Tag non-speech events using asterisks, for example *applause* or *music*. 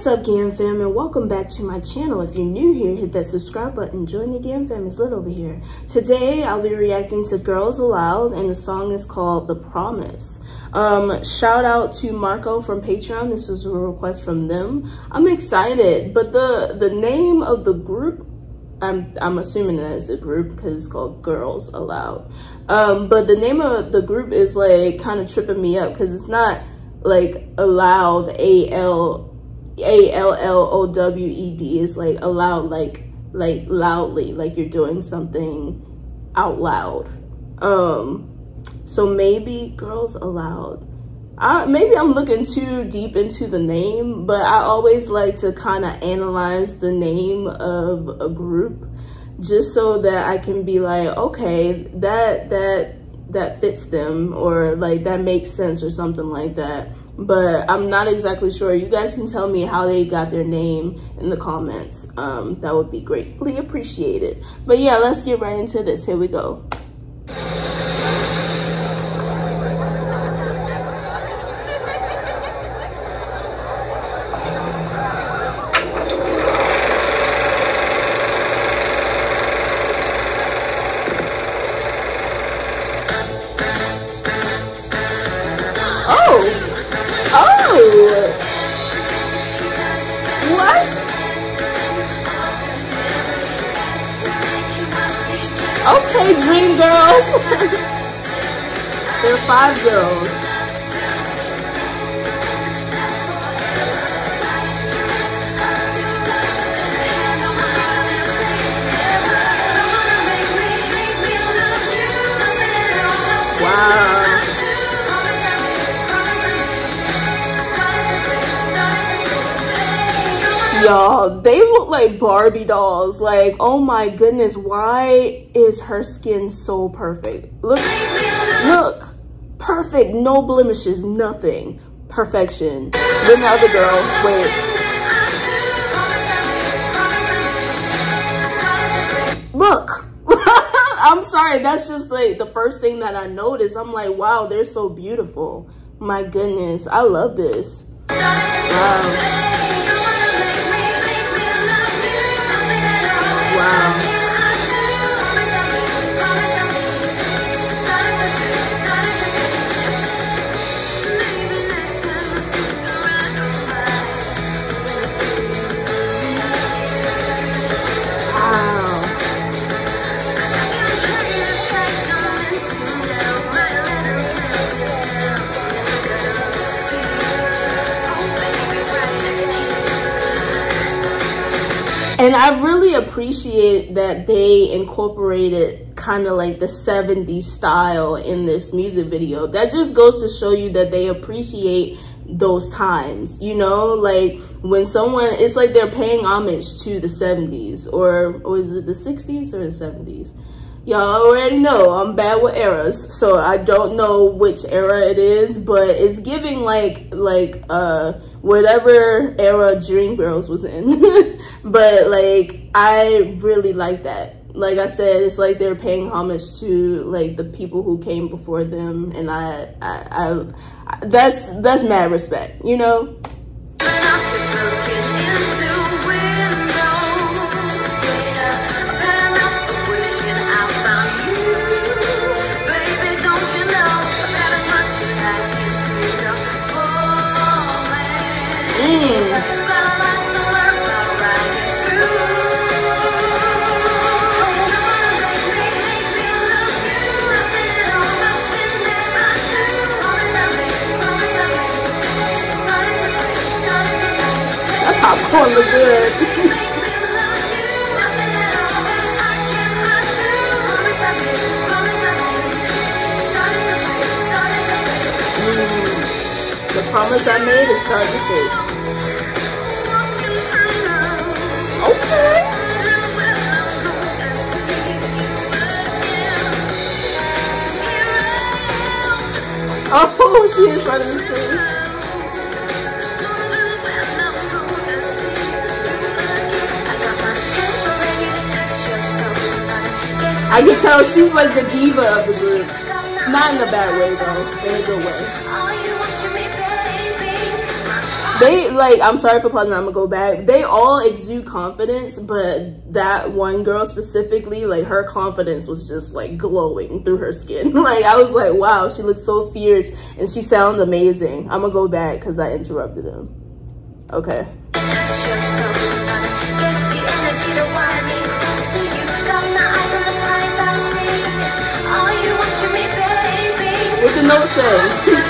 What's up, GAM fam, and welcome back to my channel. If you're new here, hit that subscribe button. Join the GAM fam, it's lit over here. Today, I'll be reacting to Girls Aloud, and the song is called The Promise. Um, shout out to Marco from Patreon. This was a request from them. I'm excited, but the, the name of the group I'm I'm assuming that it's a group because it's called Girls Aloud. Um, but the name of the group is like kind of tripping me up because it's not like allowed A L a L L O W E D is like aloud, like like loudly, like you're doing something out loud. Um, so maybe girls aloud. I, maybe I'm looking too deep into the name, but I always like to kind of analyze the name of a group just so that I can be like, okay, that that that fits them or like that makes sense or something like that but I'm not exactly sure. You guys can tell me how they got their name in the comments. Um, that would be greatly appreciated. But yeah, let's get right into this. Here we go. There are five girls. Wow. Y'all, they look like Barbie dolls. Like, oh my goodness, why is her skin so perfect? Look, perfect, no blemishes, nothing. Perfection. Then the other girl, wait. Look. *laughs* I'm sorry, that's just like the first thing that I noticed. I'm like, wow, they're so beautiful. My goodness, I love this. Wow. I really appreciate that they incorporated kind of like the 70s style in this music video. That just goes to show you that they appreciate those times, you know, like when someone, it's like they're paying homage to the 70s or, or is it the 60s or the 70s? Y'all already know I'm bad with eras, so I don't know which era it is, but it's giving like like uh whatever era Dreamgirls was in. *laughs* but like I really like that. Like I said, it's like they're paying homage to like the people who came before them, and I I, I, I that's that's mad respect, you know. Promise I made is starting to fade. Okay. Oh, she is running the screen. I can tell she's like the diva of the group. Not in a bad way though, in a good way. They like I'm sorry for pausing, I'm gonna go back. They all exude confidence, but that one girl specifically, like her confidence was just like glowing through her skin. *laughs* like I was like, wow, she looks so fierce and she sounds amazing. I'm gonna go back because I interrupted him. Okay. What's the note say? *laughs*